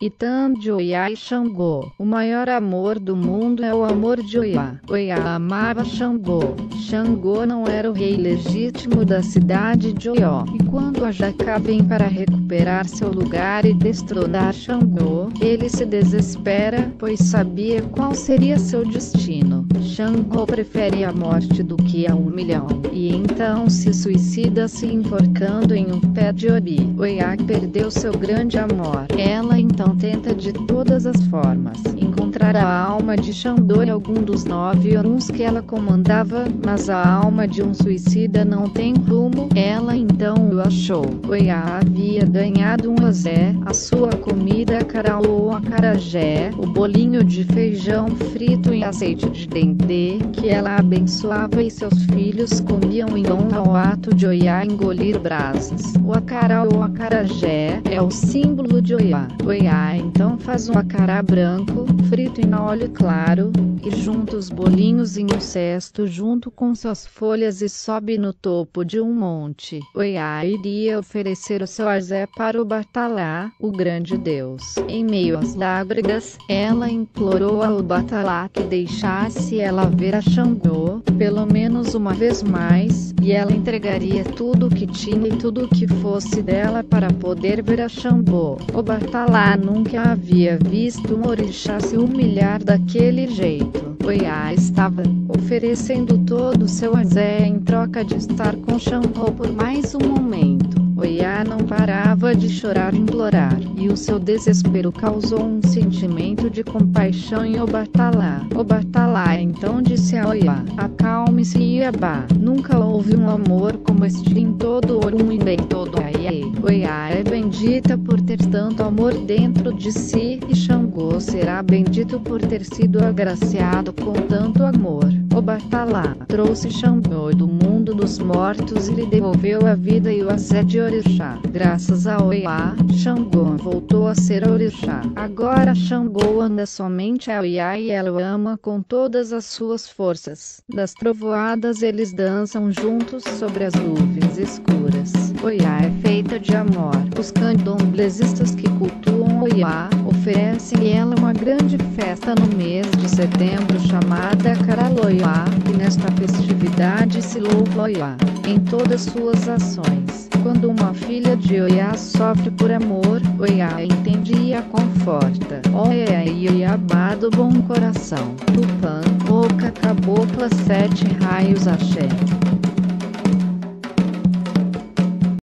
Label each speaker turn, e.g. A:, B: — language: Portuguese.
A: Itam de Oiá e Xangô. O maior amor do mundo é o amor de Oiá. Oiá amava Xangô. Xangô não era o rei legítimo da cidade de Oió. E quando Ajacá vem para recuperar seu lugar e destronar Xangô, ele se desespera, pois sabia qual seria seu destino. Xangô prefere a morte do que a um milhão, e então se suicida se enforcando em um pé de ori. Oiá perdeu seu grande amor. Ela então tenta de todas as formas encontrar a alma de Xandor em algum dos nove Oruns que ela comandava, mas a alma de um suicida não tem rumo. Ela então o achou. Oiá havia ganhado um azé, a sua comida ou acarajé, o bolinho de feijão frito em azeite de dendê, que ela abençoava e seus filhos comiam em honra ao ato de Oiá engolir brasas. O acará ou acarajé é o símbolo de Oiá. Oiá então faz um acará branco, frito em óleo claro, e junta os bolinhos em um cesto junto com suas folhas e sobe no topo de um monte. Oiá iria oferecer o seu azé para o Batalá, o grande deus. Em meio às lágrimas, ela implorou ao Batalá que deixasse ela ver a Xangô, pelo menos uma vez mais, e ela entregaria tudo o que tinha e tudo o que fosse dela para poder ver a Xambô. O Batalá nunca havia visto um orixá se humilhar daquele jeito. Oiá estava oferecendo todo o seu azé em troca de estar com Xangô por mais um momento. Oiá não parava de chorar e implorar, e o seu desespero causou um sentimento de compaixão em Obatalá. Obatalá então disse a Oiá: Acalme-se Iabá. Nunca houve um amor como este em todo Orum e bem todo Aiê. Oiá é bendita por ter tanto amor dentro de si, e Xangô será bendito por ter sido agraciado com tanto amor. Obatalá trouxe Xangô do mundo dos mortos e lhe devolveu a vida e o assédio orixá. Graças a Oiá, Xangô voltou a ser orixá. Agora Xangô anda somente a Oiá e ela o ama com todas as suas forças. Das trovoadas eles dançam juntos sobre as nuvens escuras. Oiá é feita de amor. Os candomblesistas Oiá oferecem ela uma grande festa no mês de setembro chamada Caraloiá, e nesta festividade se louva Oiá em todas suas ações. Quando uma filha de Oiá sofre por amor, Oiá entende e a conforta. Oiá e Oiabá do bom coração. Tupã, Oca Cabocla Sete Raios Axé.